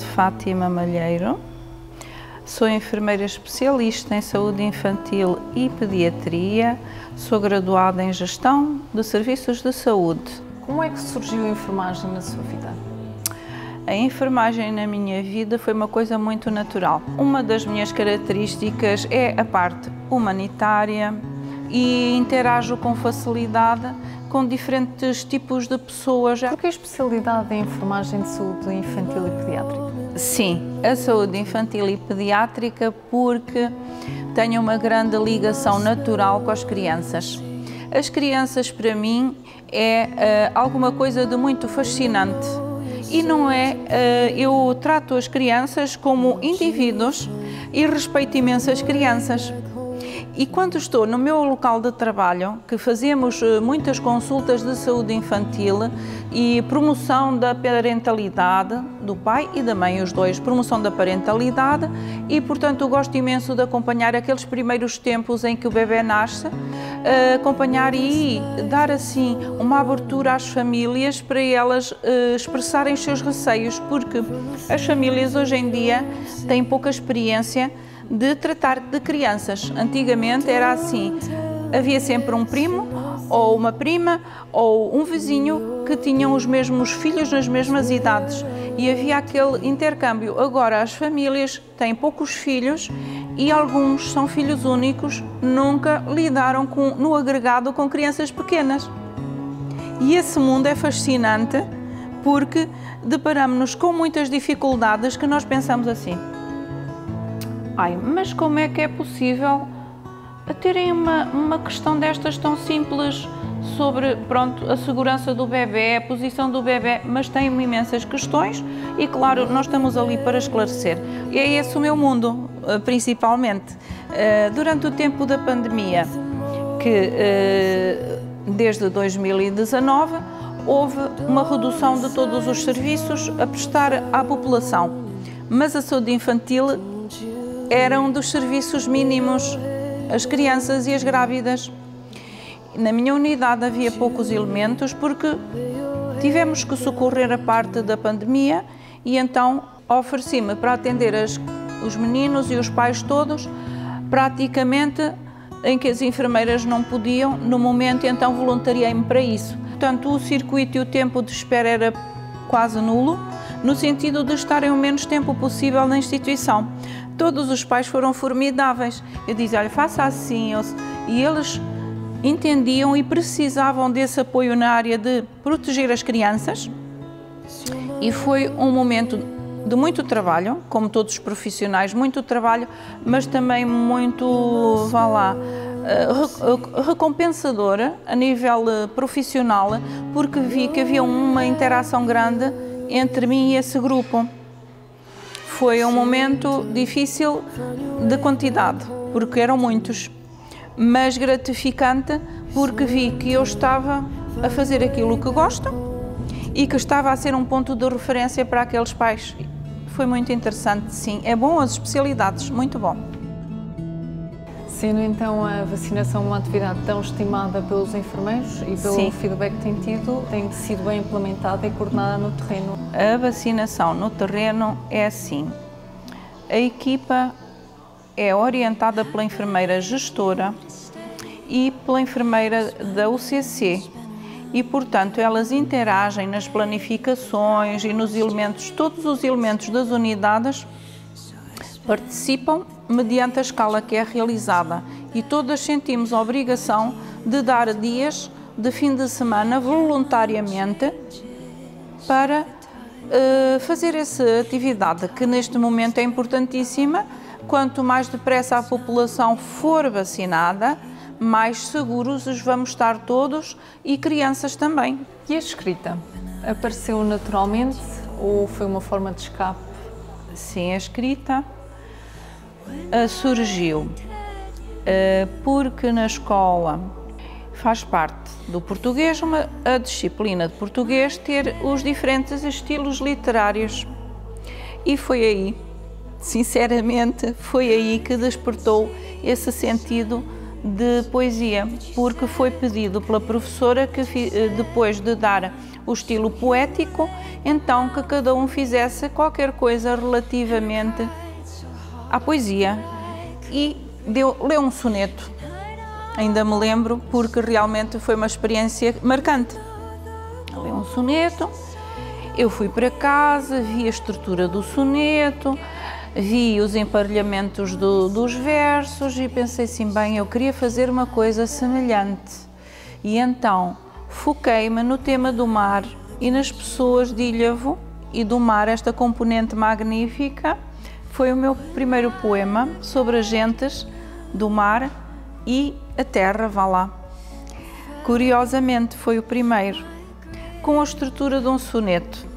De Fátima Malheiro, sou enfermeira especialista em saúde infantil e pediatria, sou graduada em gestão de serviços de saúde. Como é que surgiu a enfermagem na sua vida? A enfermagem na minha vida foi uma coisa muito natural. Uma das minhas características é a parte humanitária e interajo com facilidade com diferentes tipos de pessoas. Por que a especialidade em enfermagem de saúde infantil e pediátrica? Sim, a saúde infantil e pediátrica porque tenho uma grande ligação natural com as crianças. As crianças, para mim, é uh, alguma coisa de muito fascinante. E não é, uh, eu trato as crianças como indivíduos e respeito imenso as crianças. E quando estou no meu local de trabalho, que fazemos eh, muitas consultas de saúde infantil e promoção da parentalidade do pai e da mãe, os dois, promoção da parentalidade, e portanto gosto imenso de acompanhar aqueles primeiros tempos em que o bebê nasce, eh, acompanhar e dar assim uma abertura às famílias para elas eh, expressarem os seus receios, porque as famílias hoje em dia têm pouca experiência de tratar de crianças. Antigamente era assim, havia sempre um primo ou uma prima ou um vizinho que tinham os mesmos filhos nas mesmas idades e havia aquele intercâmbio. Agora as famílias têm poucos filhos e alguns são filhos únicos, nunca lidaram com, no agregado com crianças pequenas. E esse mundo é fascinante porque deparamos-nos com muitas dificuldades que nós pensamos assim Ai, mas como é que é possível terem uma, uma questão destas tão simples sobre pronto, a segurança do bebê, a posição do bebê, mas tem imensas questões e, claro, nós estamos ali para esclarecer. E é esse o meu mundo, eh, principalmente. Eh, durante o tempo da pandemia, que eh, desde 2019 houve uma redução de todos os serviços a prestar à população, mas a saúde infantil era um dos serviços mínimos, as crianças e as grávidas. Na minha unidade havia poucos elementos porque tivemos que socorrer a parte da pandemia e então ofereci-me para atender as, os meninos e os pais todos, praticamente em que as enfermeiras não podiam, no momento então voluntariei-me para isso. Portanto, o circuito e o tempo de espera era quase nulo, no sentido de estarem o menos tempo possível na instituição todos os pais foram formidáveis. Eu dizia, olha, faça assim. E eles entendiam e precisavam desse apoio na área de proteger as crianças. E foi um momento de muito trabalho, como todos os profissionais, muito trabalho, mas também muito, vá lá, eh, recompensadora a nível eh, profissional, porque vi que havia uma interação grande entre mim e esse grupo. Foi um momento difícil de quantidade, porque eram muitos, mas gratificante porque vi que eu estava a fazer aquilo que gosto e que estava a ser um ponto de referência para aqueles pais. Foi muito interessante, sim. É bom as especialidades, muito bom. Sendo então a vacinação uma atividade tão estimada pelos enfermeiros e pelo Sim. feedback que tem tido, tem sido bem implementada e coordenada no terreno? A vacinação no terreno é assim. A equipa é orientada pela enfermeira gestora e pela enfermeira da UCC e, portanto, elas interagem nas planificações e nos elementos, todos os elementos das unidades participam mediante a escala que é realizada e todas sentimos a obrigação de dar dias de fim de semana voluntariamente para uh, fazer essa atividade que neste momento é importantíssima. Quanto mais depressa a população for vacinada, mais seguros os vamos estar todos e crianças também. E a escrita? Apareceu naturalmente ou foi uma forma de escape? Sim, a escrita uh, surgiu uh, porque na escola faz parte do português uma, a disciplina de português ter os diferentes estilos literários. E foi aí, sinceramente, foi aí que despertou esse sentido de poesia, porque foi pedido pela professora que eh, depois de dar o estilo poético, então que cada um fizesse qualquer coisa relativamente à poesia e deu, leu um soneto. Ainda me lembro porque realmente foi uma experiência marcante. Leu um soneto, eu fui para casa, vi a estrutura do soneto, vi os emparelhamentos do, dos versos e pensei assim, bem, eu queria fazer uma coisa semelhante. E então foquei-me no tema do mar e nas pessoas de Ilhavo e do mar, esta componente magnífica. Foi o meu primeiro poema sobre as gentes do mar e a terra, vá lá. Curiosamente, foi o primeiro, com a estrutura de um soneto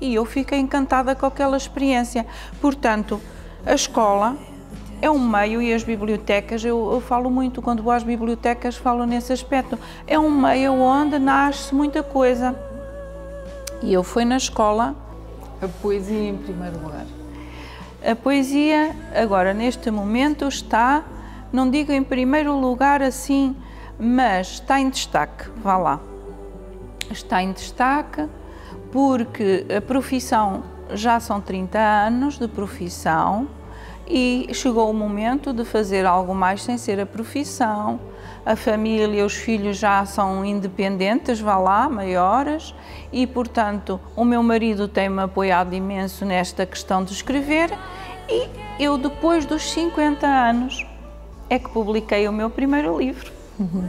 e eu fiquei encantada com aquela experiência. Portanto, a escola é um meio e as bibliotecas, eu, eu, falo muito quando vou às bibliotecas, falo nesse aspecto, é um meio onde nasce muita coisa. E eu fui na escola. A poesia em primeiro lugar. A poesia, agora, neste momento, está, não digo em primeiro lugar assim, mas está em destaque, vá lá. Está em destaque porque a profissão já são 30 anos de profissão e chegou o momento de fazer algo mais sem ser a profissão. A família, os filhos já são independentes, vá lá, maiores, e portanto o meu marido tem-me apoiado imenso nesta questão de escrever e eu depois dos 50 anos é que publiquei o meu primeiro livro. Uhum.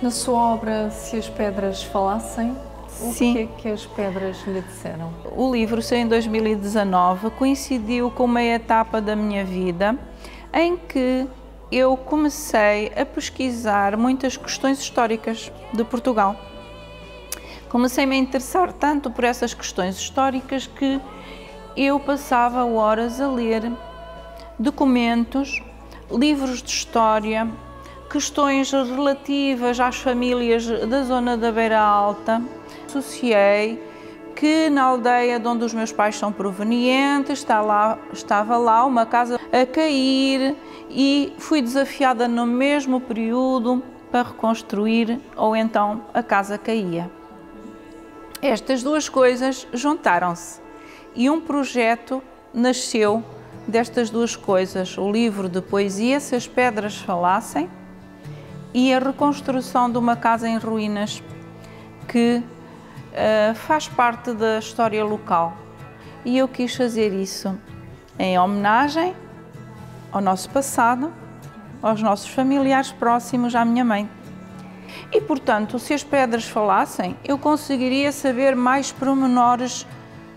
Na sua obra, Se as Pedras Falassem, o Sim. que é que as pedras lhe disseram? O livro saiu em 2019, coincidiu com uma etapa da minha vida em que eu comecei a pesquisar muitas questões históricas de Portugal. Comecei-me a interessar tanto por essas questões históricas que eu passava horas a ler documentos, livros de história, questões relativas às famílias da zona da Beira Alta, associei que na aldeia de onde os meus pais são provenientes está lá, estava lá uma casa a cair e fui desafiada no mesmo período para reconstruir ou então a casa caía. Estas duas coisas juntaram-se e um projeto nasceu destas duas coisas: o livro de poesia Se as Pedras Falassem e a reconstrução de uma casa em ruínas que faz parte da história local. E eu quis fazer isso em homenagem ao nosso passado, aos nossos familiares próximos, à minha mãe. E, portanto, se as pedras falassem, eu conseguiria saber mais pormenores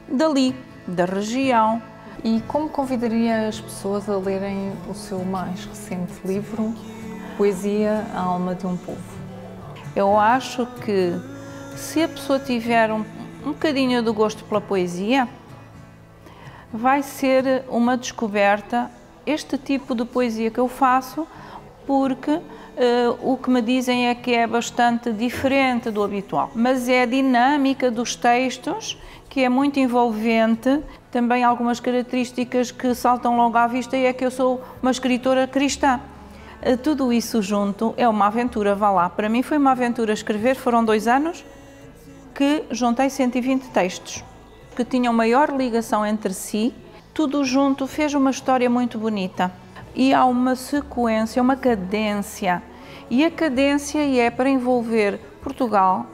dali, da região. E como convidaria as pessoas a lerem o seu mais recente livro, Poesia, a Alma de um Povo? Eu acho que se a pessoa tiver um, um bocadinho do gosto pela poesia, vai ser uma descoberta este tipo de poesia que eu faço, porque uh, o que me dizem é que é bastante diferente do habitual. Mas é a dinâmica dos textos que é muito envolvente, também algumas características que saltam logo à vista e é que eu sou uma escritora cristã. Uh, tudo isso junto é uma aventura, vá lá. Para mim foi uma aventura escrever, foram dois anos, que juntei 120 textos que tinham maior ligação entre si, tudo junto fez uma história muito bonita. E há uma sequência, uma cadência. E a cadência é para envolver Portugal,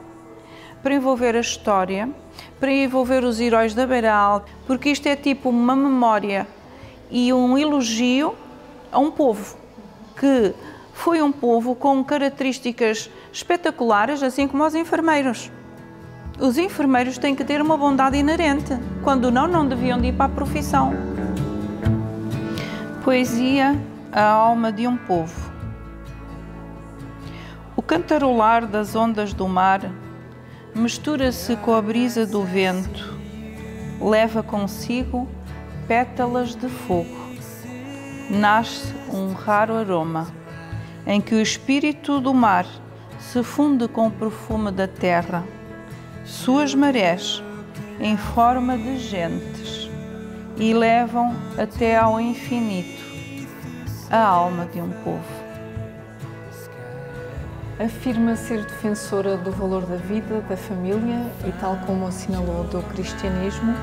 para envolver a história, para envolver os heróis da Beira porque isto é tipo uma memória e um elogio a um povo que foi um povo com características espetaculares, assim como os enfermeiros. Os enfermeiros têm que ter uma bondade inerente, quando não, não deviam de ir para a profissão. Poesia, a alma de um povo. O cantarolar das ondas do mar mistura-se com a brisa do vento, leva consigo pétalas de fogo. Nasce um raro aroma, em que o espírito do mar se funde com o perfume da terra suas marés em forma de gentes e levam até ao infinito a alma de um povo. Afirma ser defensora do valor da vida, da família e, tal como assinalou, do cristianismo,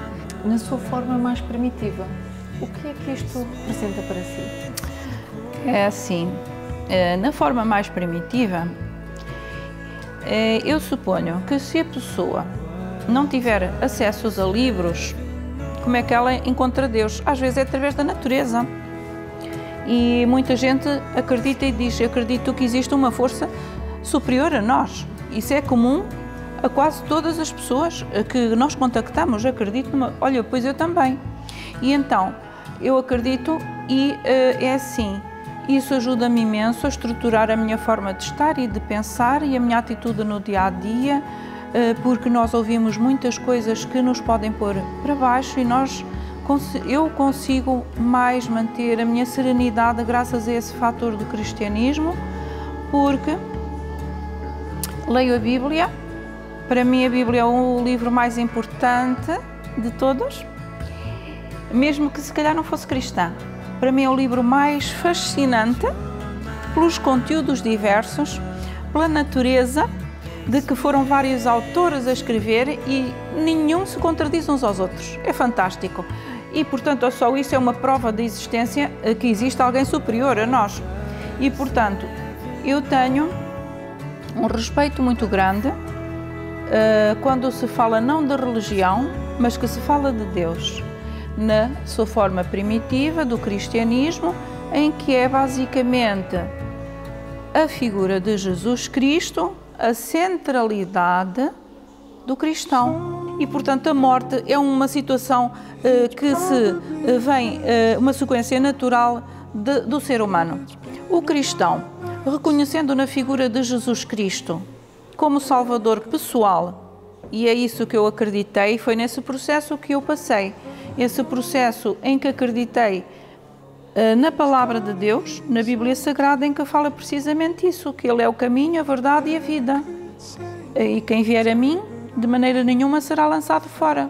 na sua forma mais primitiva. O que é que isto representa para si? É assim, eh, na forma mais primitiva, eu suponho que se a pessoa não tiver acessos a livros, como é que ela encontra Deus? Às vezes é através da natureza. E muita gente acredita e diz: acredito que existe uma força superior a nós. Isso é comum a quase todas as pessoas que nós contactamos. Acredito numa. Olha, pois eu também. E então, eu acredito e uh, é assim. Isso ajuda-me imenso a estruturar a minha forma de estar e de pensar e a minha atitude no dia a dia, uh, porque nós ouvimos muitas coisas que nos podem pôr para baixo e nós eu consigo mais manter a minha serenidade graças a esse fator do cristianismo, porque leio a Bíblia. Para mim, a Bíblia é o livro mais importante de todos, mesmo que se calhar não fosse cristã. Para mim, é o livro mais fascinante pelos conteúdos diversos, pela natureza de que foram vários autores a escrever e nenhum se contradiz uns aos outros. É fantástico e, portanto, só isso é uma prova da existência eh, que existe alguém superior a nós. E, portanto, eu tenho um respeito muito grande uh, quando se fala não de religião, mas que se fala de Deus, na sua forma primitiva do cristianismo, em que é basicamente a figura de Jesus Cristo, a centralidade do cristão. E, portanto, a morte é uma situação uh, que se uh, vem, uh, uma sequência natural de, do ser humano. O cristão, reconhecendo na figura de Jesus Cristo como Salvador pessoal, e é isso que eu acreditei, foi nesse processo que eu passei. Esse processo em que acreditei na palavra de Deus, na Bíblia Sagrada, em que fala precisamente isso, que Ele é o caminho, a verdade e a vida. E quem vier a mim de maneira nenhuma será lançado fora.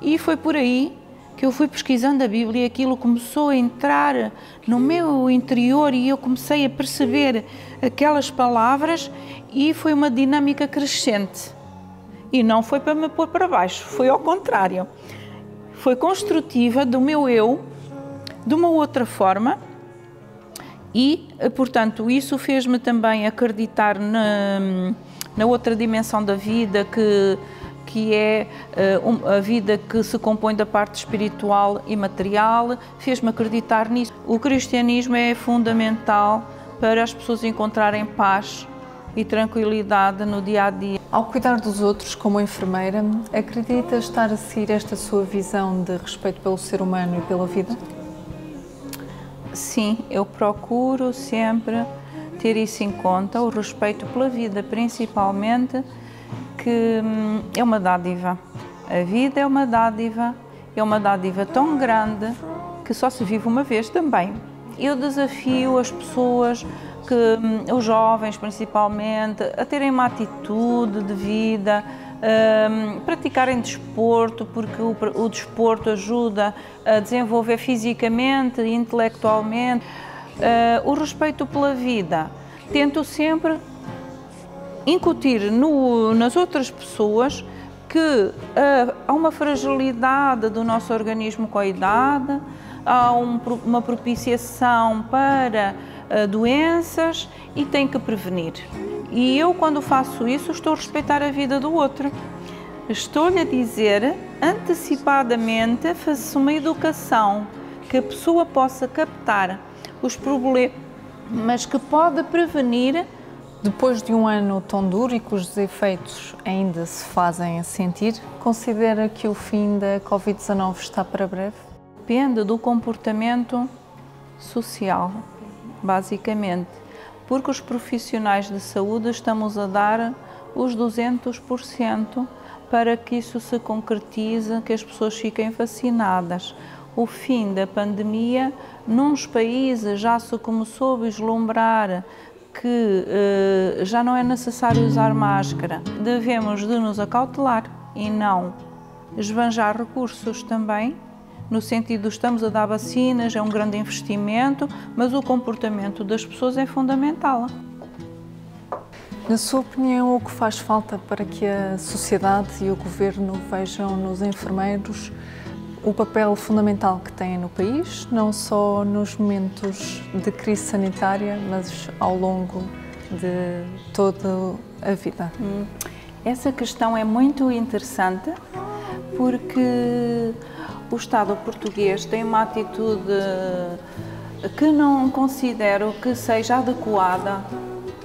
E foi por aí que eu fui pesquisando a Bíblia e aquilo começou a entrar no meu interior e eu comecei a perceber aquelas palavras e foi uma dinâmica crescente. E não foi para me pôr para baixo, foi ao contrário. Foi construtiva do meu eu, de uma outra forma, e, portanto, isso fez-me também acreditar na na outra dimensão da vida que que é uh, a vida que se compõe da parte espiritual e material, fez-me acreditar nisso. O cristianismo é fundamental para as pessoas encontrarem paz e tranquilidade no dia a dia. Ao cuidar dos outros como enfermeira, acredita estar a seguir esta sua visão de respeito pelo ser humano e pela vida? Sim, eu procuro sempre ter isso em conta, o respeito pela vida, principalmente, que hum, é uma dádiva. A vida é uma dádiva, é uma dádiva tão grande que só se vive uma vez também. Eu desafio as pessoas, que, hum, os jovens principalmente, a terem uma atitude de vida, um, praticarem desporto, porque o, o desporto ajuda a desenvolver fisicamente e intelectualmente uh, o respeito pela vida. Tento sempre incutir no, nas outras pessoas que uh, há uma fragilidade do nosso organismo com a idade, há um, uma propiciação para doenças e tem que prevenir. E eu, quando faço isso, estou a respeitar a vida do outro. Estou-lhe a dizer antecipadamente, faço uma educação que a pessoa possa captar os problemas que pode prevenir. Depois de um ano tão duro e cujos efeitos ainda se fazem sentir, considera que o fim da Covid-19 está para breve? Depende do comportamento social, basicamente, porque os profissionais de saúde estamos a dar os 200% para que isso se concretize, que as pessoas fiquem vacinadas o fim da pandemia, nos países já se começou a vislumbrar que eh, já não é necessário usar máscara. Devemos de nos acautelar e não esbanjar recursos também, no sentido de estamos a dar vacinas, é um grande investimento, mas o comportamento das pessoas é fundamental. Na sua opinião, o que faz falta para que a sociedade e o governo vejam nos enfermeiros o papel fundamental que têm no país, não só nos momentos de crise sanitária, mas ao longo de toda a vida? Hum. Essa questão é muito interessante porque o Estado português tem uma atitude que não considero que seja adequada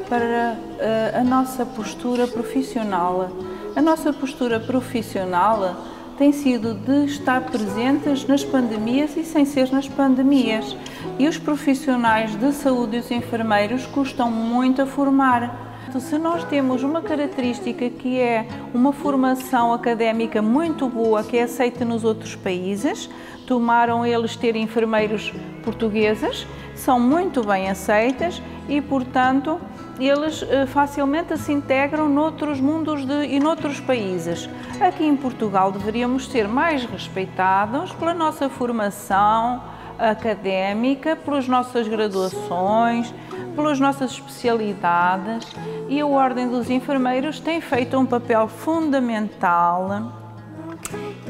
para eh, a nossa postura profissional. A nossa postura profissional tem sido de estar presentes nas pandemias e sem ser nas pandemias. E os profissionais de saúde e os enfermeiros custam muito a formar. Se nós temos uma característica que é uma formação académica muito boa, que é aceita nos outros países, tomaram eles ter enfermeiros portuguesas, são muito bem aceitas e, portanto, eles eh, facilmente se integram noutros mundos de, e noutros países. Aqui em Portugal deveríamos ser mais respeitados pela nossa formação académica, pelas nossas graduações, pelas nossas especialidades e a Ordem dos Enfermeiros tem feito um papel fundamental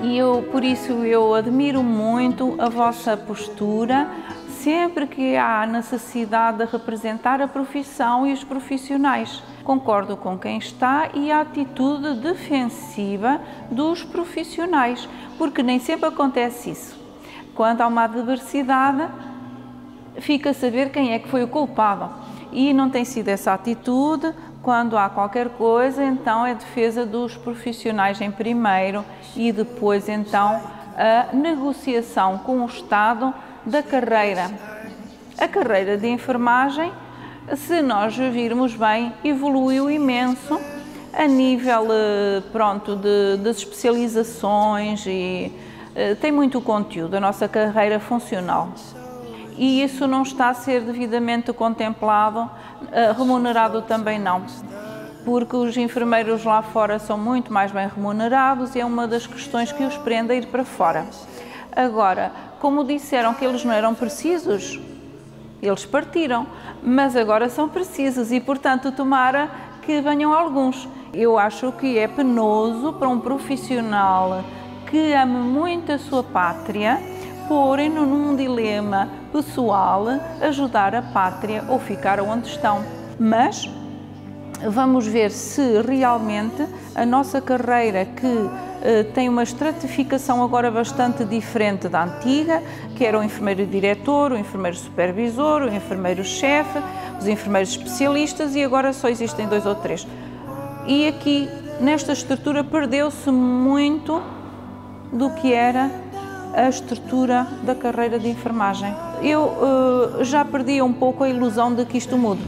e eu, por isso eu admiro muito a vossa postura sempre que há necessidade de representar a profissão e os profissionais. Concordo com quem está e a atitude defensiva dos profissionais, porque nem sempre acontece isso. Quando há uma adversidade, fica a saber quem é que foi o culpado. E não tem sido essa atitude. Quando há qualquer coisa, então é defesa dos profissionais em primeiro e depois, então, a negociação com o Estado da carreira. A carreira de enfermagem, se nós virmos bem, evoluiu imenso a nível eh, pronto, de, das especializações e tem muito conteúdo, a nossa carreira funcional e isso não está a ser devidamente contemplado, eh, remunerado também não, porque os enfermeiros lá fora são muito mais bem remunerados e é uma das questões que os prende a ir para fora. Agora, como disseram que eles não eram precisos, eles partiram, mas agora são precisos e, portanto, tomara que venham alguns. Eu acho que é penoso para um profissional que ame muito a sua pátria porem-no num dilema pessoal, ajudar a pátria ou ficar onde estão. Mas vamos ver se realmente a nossa carreira que eh, tem uma estratificação agora bastante diferente da antiga, que era o enfermeiro diretor, o enfermeiro supervisor, o enfermeiro chefe, os enfermeiros especialistas e agora só existem dois ou três. E aqui, nesta estrutura, perdeu-se muito do que era a estrutura da carreira de enfermagem. Eu uh, já perdi um pouco a ilusão de que isto mude,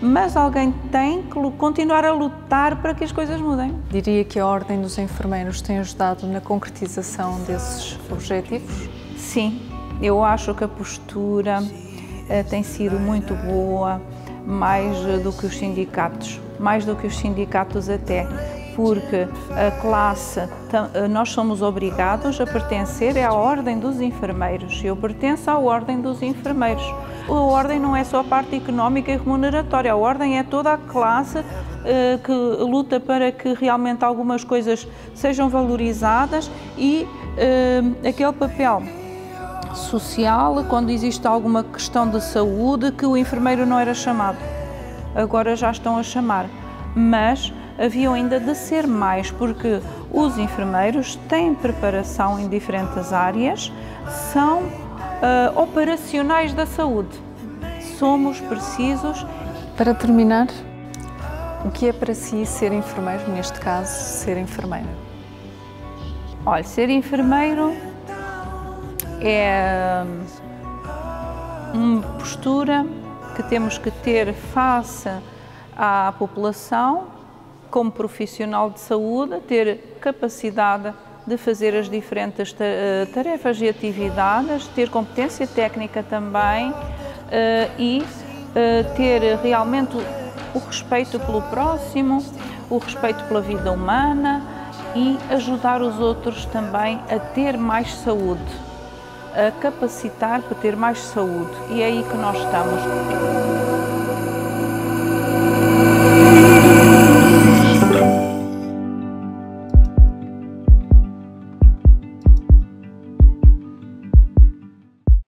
mas alguém tem que continuar a lutar para que as coisas mudem. Diria que a Ordem dos Enfermeiros tem ajudado na concretização desses objetivos? Sim, eu acho que a postura uh, tem sido muito boa, mais do que os sindicatos, mais do que os sindicatos até porque a classe, nós somos obrigados a pertencer à Ordem dos Enfermeiros. Eu pertenço à Ordem dos Enfermeiros. A Ordem não é só a parte económica e remuneratória, a Ordem é toda a classe eh, que luta para que realmente algumas coisas sejam valorizadas e eh, aquele papel social, quando existe alguma questão de saúde, que o enfermeiro não era chamado. Agora já estão a chamar. Mas haviam ainda de ser mais, porque os enfermeiros têm preparação em diferentes áreas, são uh, operacionais da saúde. Somos precisos. Para terminar, o que é para si ser enfermeiro, neste caso, ser enfermeira? Olha, ser enfermeiro é hum, uma postura que temos que ter face à população como profissional de saúde, ter capacidade de fazer as diferentes eh, tarefas e atividades, ter competência técnica também eh, e eh, ter realmente o respeito pelo próximo, o respeito pela vida humana e ajudar os outros também a ter mais saúde, a capacitar para ter mais saúde. E é aí que nós estamos.